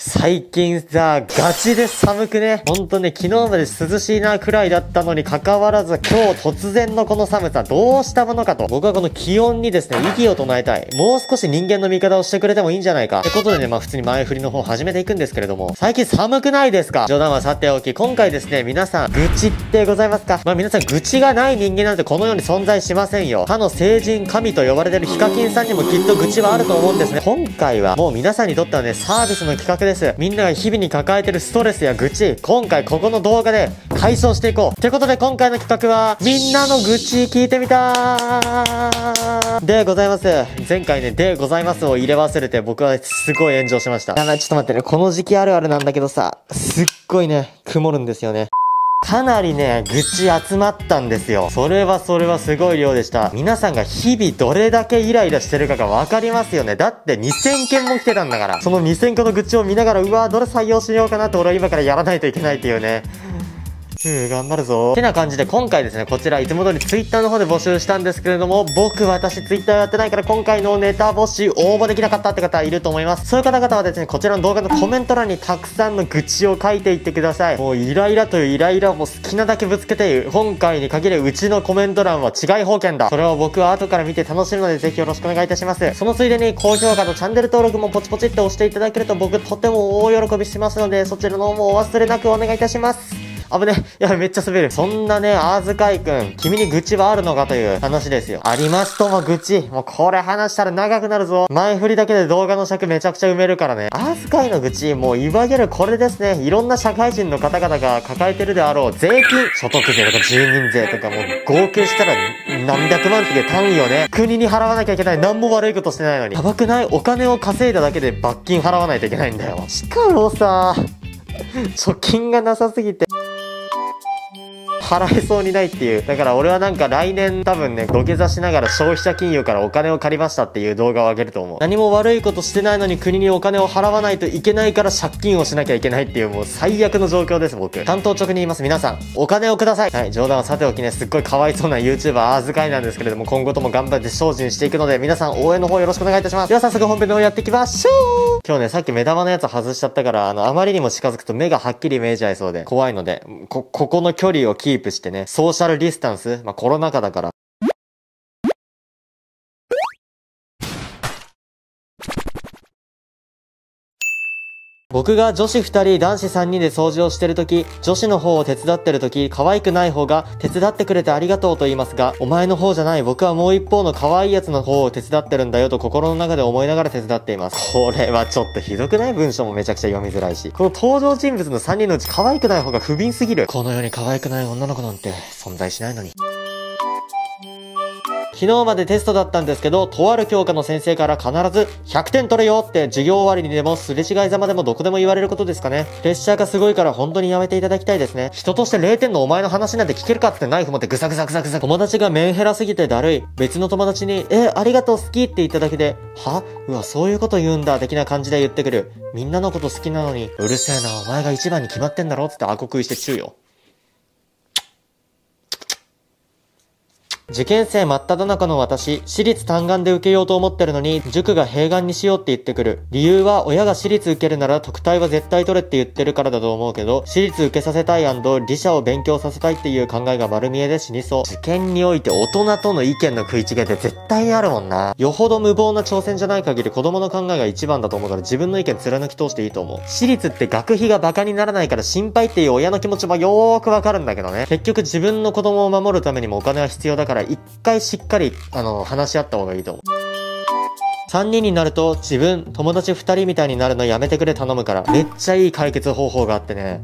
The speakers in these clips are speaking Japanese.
最近さ、ガチで寒くね。ほんとね、昨日まで涼しいなくらいだったのに関わらず、今日突然のこの寒さ、どうしたものかと。僕はこの気温にですね、息を唱えたい。もう少し人間の味方をしてくれてもいいんじゃないか。ってことでね、まあ普通に前振りの方始めていくんですけれども、最近寒くないですか？冗談はさておき、今回ですね、皆さん、愚痴ってございますか？まあ皆さん、愚痴がない人間なんてこの世に存在しませんよ。他の聖人神と呼ばれてるヒカキンさんにもきっと愚痴はあると思うんですね。今回は、もう皆さんにとってはね、サービスの企画です。みんなが日々に抱えてるストレスや愚痴、今回ここの動画で解消していこう。ということで今回の企画は、みんなの愚痴聞いてみたでございます。前回ね、でございますを入れ忘れて僕はすごい炎上しました。やばい、ちょっと待ってね。この時期あるあるなんだけどさ、すっごいね、曇るんですよね。かなりね、愚痴集まったんですよ。それはそれはすごい量でした。皆さんが日々どれだけイライラしてるかがわかりますよね。だって2000件も来てたんだから。その2000個の愚痴を見ながら、うわどれ採用しようかなって俺は今からやらないといけないっていうね。ふう、頑張るぞ。てな感じで今回ですね、こちらいつも通り Twitter の方で募集したんですけれども、僕、私 Twitter やってないから今回のネタ募集応募できなかったって方いると思います。そういう方々はですね、こちらの動画のコメント欄にたくさんの愚痴を書いていってください。もうイライラというイライラをも好きなだけぶつけて、今回に限るうちのコメント欄は違い保険だ。それを僕は後から見て楽しむのでぜひよろしくお願いいたします。そのついでに高評価とチャンネル登録もポチポチって押していただけると僕とても大喜びしますので、そちらの方もお忘れなくお願いいたします。危ね。いや、めっちゃ滑る。そんなね、あずかいくん、君に愚痴はあるのかという話ですよ。ありますとも愚痴。もうこれ話したら長くなるぞ。前振りだけで動画の尺めちゃくちゃ埋めるからね。あずかいの愚痴、もういわゆるこれですね。いろんな社会人の方々が抱えてるであろう税金、所得税とか住民税とかもう合計したら何百万っていう単位をね、国に払わなきゃいけない。何も悪いことしてないのに。やばくない？お金を稼いだだけで罰金払わないといけないんだよ。しかもさ、貯金がなさすぎて。払えそうにないっていう。だから俺はなんか来年多分ね、土下座しながら消費者金融からお金を借りましたっていう動画を上げると思う。何も悪いことしてないのに国にお金を払わないといけないから借金をしなきゃいけないっていうもう最悪の状況です、僕。担当直に言います。皆さん、お金をください。はい、冗談はさておきね、すっごいかわいそうな YouTuber あずかいなんですけれども、今後とも頑張って精進していくので、皆さん応援の方よろしくお願いいたします。では早速本編の方やっていきましょう今日ね、さっき目玉のやつ外しちゃったから、あの、あまりにも近づくと目がはっきり見えちゃいそうで、怖いので、こ、ここの距離をキープしてね、ソーシャルディスタンス、まあ、コロナ禍だから、僕が女子2人、男子3人で掃除をしてるとき、女子の方を手伝ってるとき、可愛くない方が手伝ってくれてありがとうと言いますが、お前の方じゃない、僕はもう一方の可愛いやつの方を手伝ってるんだよと心の中で思いながら手伝っています。これはちょっとひどくない？文章もめちゃくちゃ読みづらいし。この登場人物の3人のうち可愛くない方が不憫すぎる。この世に可愛くない女の子なんて存在しないのに。昨日までテストだったんですけど、とある教科の先生から必ず100点取れよって授業終わりにでもすれ違いざまでもどこでも言われることですかね。プレッシャーがすごいから本当にやめていただきたいですね。人として0点のお前の話なんて聞けるかってナイフ持ってぐさぐさぐさぐさ。友達がメンヘラすぎてだるい。別の友達に、え、ありがとう好きって言っただけで、は？うわ、そういうこと言うんだ、的な感じで言ってくる。みんなのこと好きなのに、うるせえな、お前が一番に決まってんだろってあこ食いしてチューよ。受験生真っ只中の私、私立単眼で受けようと思ってるのに、塾が併願にしようって言ってくる。理由は親が私立受けるなら特待は絶対取れって言ってるからだと思うけど、私立受けさせたい理社を勉強させたいっていう考えが丸見えで死にそう。受験において大人との意見の食い違いって絶対あるもんな。よほど無謀な挑戦じゃない限り子供の考えが一番だと思うから自分の意見貫き通していいと思う。私立って学費が馬鹿にならないから心配っていう親の気持ちもよーくわかるんだけどね。結局自分の子供を守るためにもお金は必要だから一回しっかり、あの、話し合った方がいいと思う。3人になると自分、友達2人みたいになるのやめてくれ頼むから。めっちゃいい解決方法があってね。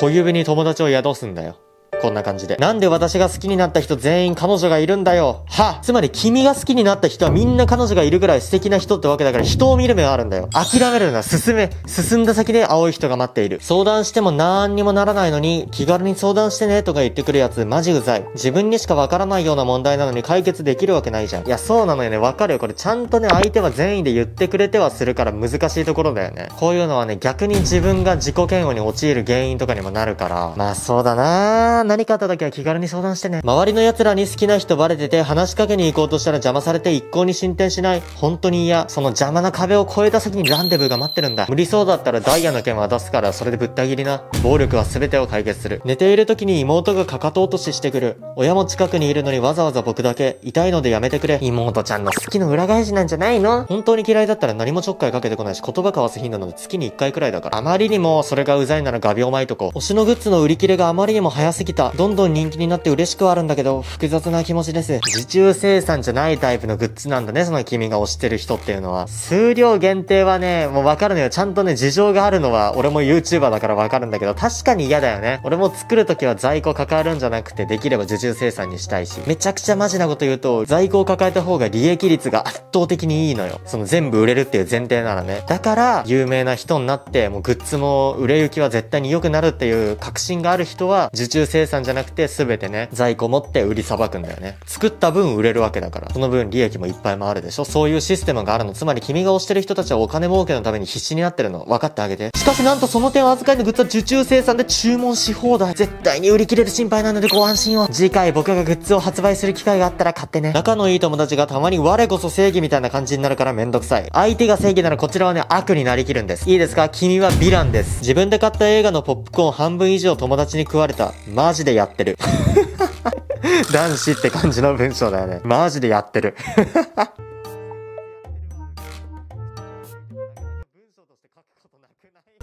小指に友達を宿すんだよ。こんな感じで。なんで私が好きになった人全員彼女がいるんだよ。はつまり君が好きになった人はみんな彼女がいるぐらい素敵な人ってわけだから人を見る目があるんだよ。諦めるな、進め。進んだ先で青い人が待っている。相談してもなんにもならないのに、気軽に相談してねとか言ってくるやつマジうざい。自分にしかわからないような問題なのに解決できるわけないじゃん。いや、そうなのよね。わかるよ。これちゃんとね、相手は善意で言ってくれてはするから難しいところだよね。こういうのはね、逆に自分が自己嫌悪に陥る原因とかにもなるから。まあそうだなぁ何かあった時は気軽に相談してね。周りの奴らに好きな人バレてて話しかけに行こうとしたら邪魔されて一向に進展しない。本当に嫌。その邪魔な壁を越えた先にランデブーが待ってるんだ。無理そうだったらダイヤの剣渡すからそれでぶった切りな。暴力は全てを解決する。寝ている時に妹がかかと落とししてくる。親も近くにいるのにわざわざ僕だけ。痛いのでやめてくれ。妹ちゃんの好きの裏返しなんじゃないの？本当に嫌いだったら何もちょっかいかけてこないし言葉交わす頻度なの月に1回くらいだから。あまりにもそれがうざいなら画鋲巻いとこ。推しのグッズの売り切れがあまりにも早すぎた。どんどん人気になって嬉しくはあるんだけど、複雑な気持ちです。受注生産じゃないタイプのグッズなんだね、その君が推してる人っていうのは。数量限定はね、もうわかるのよ。ちゃんとね、事情があるのは、俺も YouTuber だからわかるんだけど、確かに嫌だよね。俺も作るときは在庫抱えるんじゃなくて、できれば受注生産にしたいし。めちゃくちゃマジなこと言うと、在庫を抱えた方が利益率が圧倒的にいいのよ。その全部売れるっていう前提ならね。だから、有名な人になって、もうグッズも売れ行きは絶対に良くなるっていう確信がある人は、受注生産じゃなくて全てね、在庫持って売りさばくんだよね。作った分売れるわけだから。その分利益もいっぱい回るでしょそういうシステムがあるの。つまり君が推してる人たちはお金儲けのために必死になってるの。分かってあげて。しかしなんとその点預かりのグッズは受注生産で注文し放題。絶対に売り切れる心配なのでご安心を。次回僕がグッズを発売する機会があったら買ってね。仲のいい友達がたまに我こそ正義みたいな感じになるからめんどくさい。相手が正義ならこちらはね、悪になりきるんです。いいですか？君はヴィランです。自分で買った映画のポップコーン半分以上友達に食われた。マジジでやってる。男子って感じの文章だよね。マジでやってる。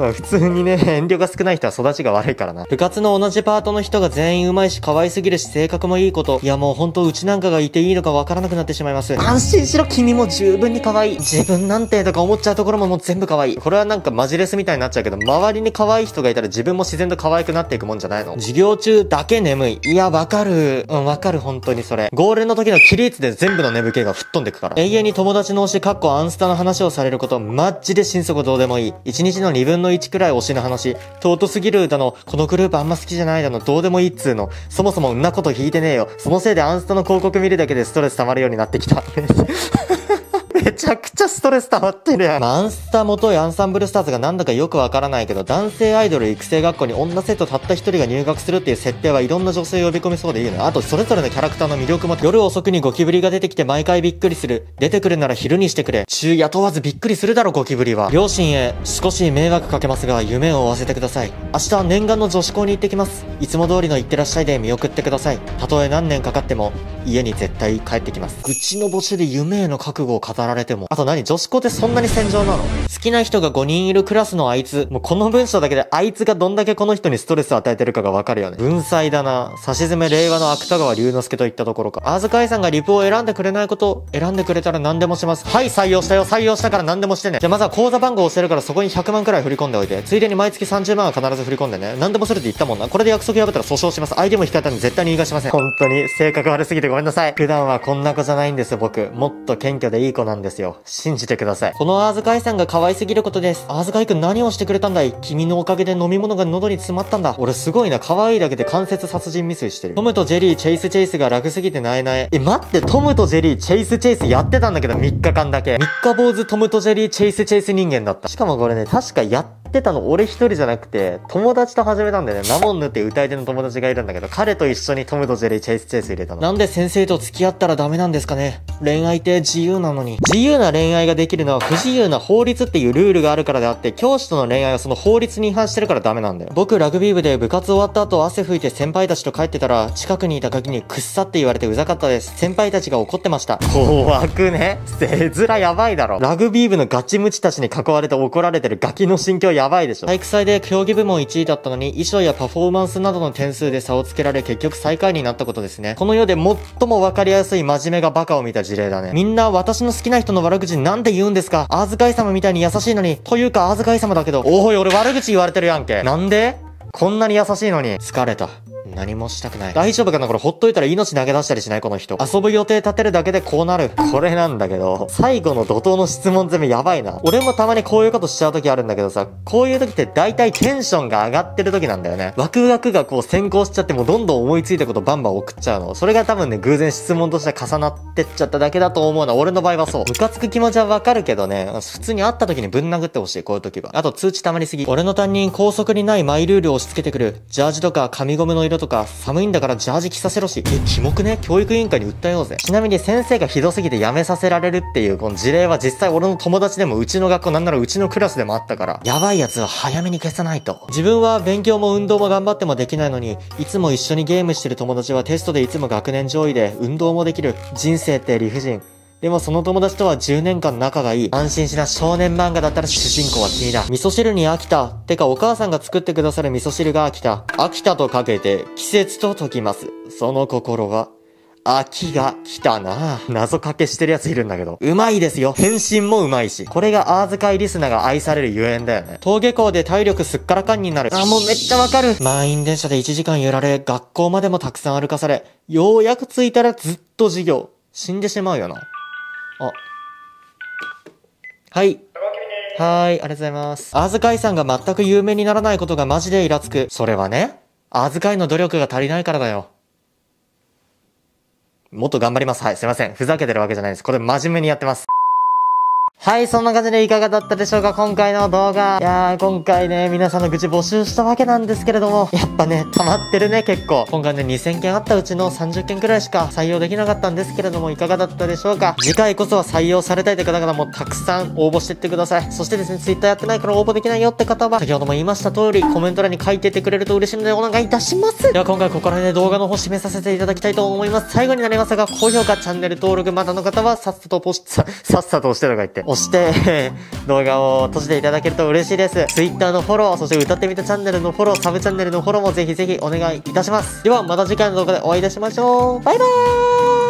まあ普通にね、遠慮が少ない人は育ちが悪いからな。部活の同じパートの人が全員上手いし可愛すぎるし性格もいいこと。いやもうほんとうちなんかがいていいのかわからなくなってしまいます。安心しろ君も十分に可愛い。自分なんてとか思っちゃうところももう全部可愛い。これはなんかマジレスみたいになっちゃうけど、周りに可愛い人がいたら自分も自然と可愛くなっていくもんじゃないの授業中だけ眠い。いや、わかる。うん、わかる本当にそれ。ゴールの時の起立で全部の眠気が吹っ飛んでくから。永遠に友達の推しかっこアンスタの話をされること、マッチで心底どうでもいい。1日の2分の1くらい推しの話、尊すぎるだの、このグループあんま好きじゃないだの、どうでもいいっつうの、そもそもんなこと聞いてねえよ。そのせいでアンスタの広告見るだけでストレス溜まるようになってきた。めちゃくちゃストレス溜まってるやん。マンスタ元いアンサンブルスターズがなんだかよくわからないけど、男性アイドル育成学校に女生徒たった一人が入学するっていう設定はいろんな女性を呼び込みそうでいいのよ。あと、それぞれのキャラクターの魅力も、夜遅くにゴキブリが出てきて毎回びっくりする。出てくるなら昼にしてくれ。昼夜問わずびっくりするだろ、ゴキブリは。両親へ、少し迷惑かけますが、夢を追わせてください。明日は念願の女子校に行ってきます。いつも通りの行ってらっしゃいで見送ってください。たとえ何年かかっても、家に絶対帰ってきます。愚痴の募集で夢への覚悟を語られても。あと何？女子校ってそんなに戦場なの？好きな人が5人いるクラスのあいつ。もうこの文章だけであいつがどんだけこの人にストレスを与えてるかがわかるよね。文才だな。差し詰め令和の芥川龍之介といったところか。あずかいさんがリプを選んでくれないこと、選んでくれたら何でもします。はい、採用したよ。採用したから何でもしてね。じゃまずは口座番号を教えるからそこに100万くらい振り込んでおいて。ついでに毎月30万は必ず振り込んでね。何でもするって言ったもんな。これで約束破ったら訴訟します。相手も引かれたんで絶対に言い返しません。本当に性格悪すぎてごめんなさい。普段はこんな子じゃないんです僕。もっと謙虚でいい子なんですよ。信じてください。このアーズカイさんが可愛すぎることです。アーズカイくん何をしてくれたんだい？君のおかげで飲み物が喉に詰まったんだ。俺すごいな。可愛いだけで関節殺人未遂してる。トムとジェリー、チェイスチェイスが楽すぎてなえなえ。え、待って、トムとジェリー、チェイスチェイスやってたんだけど3日間だけ。3日坊主トムとジェリー、チェイスチェイス人間だった。しかもこれね、確かやってたの俺一人じゃなくて、友達と始めたんだよね。ナモンヌって歌い手の友達がいるんだけど、彼と一緒にトムとジェリー、チェイスチェイス入れたの。なんで先生と付き合ったらダメなんですかね？恋愛って自由なのに。自由由な恋愛ができるのは不自由な法律っていうルールがあるからであって、教師との恋愛はその法律に違反してるからダメなんだよ。僕、ラグビー部で部活終わった後汗拭いて先輩たちと帰ってたら、近くにいたガキにくっさって言われてうざかったです。先輩たちが怒ってました。怖くね？せずらやばいだろ。ラグビー部のガチムチたちに囲われて怒られてるガキの心境やばいでしょ。体育祭で競技部門1位だったのに、衣装やパフォーマンスなどの点数で差をつけられ結局最下位になったことですね。この世で最もわかりやすい真面目がバカを見た事例だね。みんな私の好きな人の悪口なんて言うんですか？あずかい様みたいに優しいのに。というかあずかい様だけど、おい俺悪口言われてるやんけ。なんで？こんなに優しいのに。疲れた。何もしたくない。大丈夫かな？これほっといたら命投げ出したりしない？この人。遊ぶ予定立てるだけでこうなる。これなんだけど、最後の怒涛の質問攻めやばいな。俺もたまにこういうことしちゃう時あるんだけどさ、こういう時って大体テンションが上がってる時なんだよね。ワクワクがこう先行しちゃってもうどんどん思いついたことバンバン送っちゃうの。それが多分ね、偶然質問として重なってっちゃっただけだと思うの。俺の場合はそう。ムカつく気持ちはわかるけどね、普通に会った時にぶん殴ってほしい、こういう時は。あと通知溜まりすぎ。俺の担任高速にないマイルールを押し付けてくる。ジャージとか髪ゴムの色とか、寒いんだからジャージ着させろし、え、キモくね？教育委員会に訴えようぜ。ちなみに先生がひどすぎて辞めさせられるっていうこの事例は実際俺の友達でもうちの学校なんならうちのクラスでもあったから、やばいやつは早めに消さないと。自分は勉強も運動も頑張ってもできないのに、いつも一緒にゲームしてる友達はテストでいつも学年上位で運動もできる。人生って理不尽。でもその友達とは10年間仲がいい。安心しな少年漫画だったら主人公は君だ。味噌汁に飽きた。てかお母さんが作ってくださる味噌汁が飽きた。飽きたとかけて季節と解きます。その心は秋が来たな謎かけしてるやついるんだけど。うまいですよ。変身もうまいし。これがアーズカイリスナーが愛されるゆえんだよね。登下校で体力すっからかんになる。あ、もうめっちゃわかる。満員電車で1時間揺られ、学校までもたくさん歩かされ、ようやく着いたらずっと授業。死んでしまうよな。あ。はい。はーい、ありがとうございます。あずかいさんが全く有名にならないことがマジでイラつく。それはね、あずかいの努力が足りないからだよ。もっと頑張ります。はい、すいません。ふざけてるわけじゃないです。これ真面目にやってます。はい、そんな感じでいかがだったでしょうか今回の動画。いやー、今回ね、皆さんの愚痴募集したわけなんですけれども、やっぱね、溜まってるね、結構。今回ね、2000件あったうちの30件くらいしか採用できなかったんですけれども、いかがだったでしょうか次回こそは採用されたいという方々もたくさん応募していってください。そしてですね、Twitter やってないから応募できないよって方は、先ほども言いました通り、コメント欄に書いててくれると嬉しいのでお願いいたします。では今回ここら辺で動画の方締めさせていただきたいと思います。最後になりますが、高評価、チャンネル登録まだの方は、さっさとポシ、さ、さっさと押してとか言って、押して、動画を閉じていただけると嬉しいです。Twitter のフォロー、そして歌ってみたチャンネルのフォロー、サブチャンネルのフォローもぜひぜひお願いいたします。ではまた次回の動画でお会いいたしましょう。バイバーイ